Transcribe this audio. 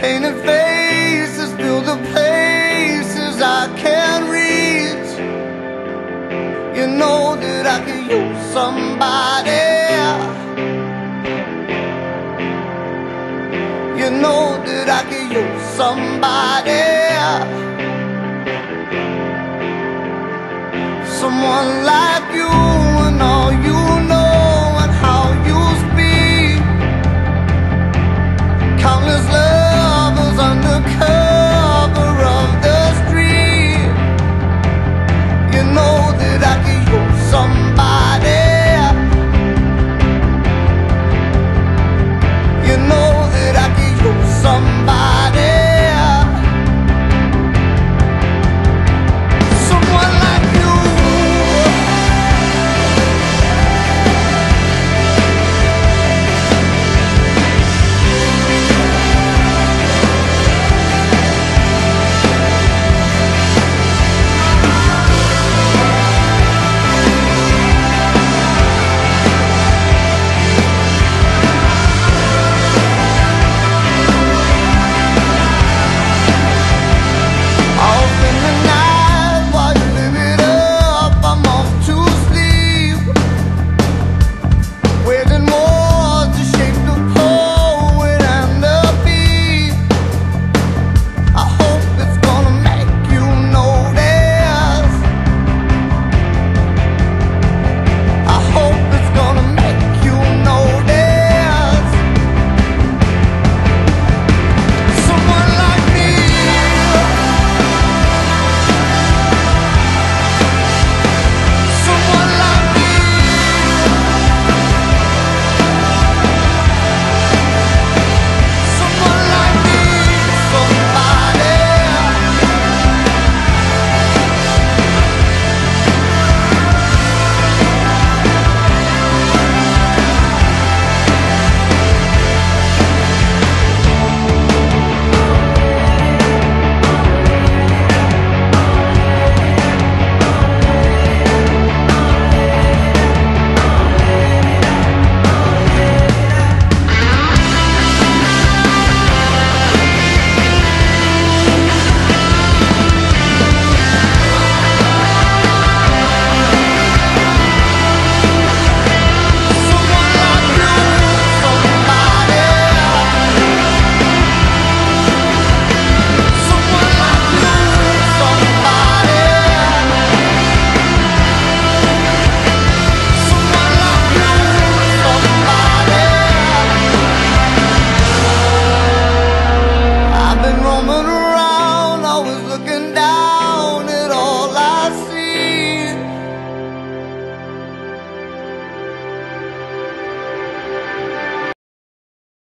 Painted faces fill the places I can't reach. You know that I could use somebody. You know that I could use somebody. Someone like you